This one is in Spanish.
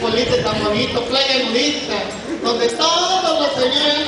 pueblito tan bonito, playa nudista, donde todos los señores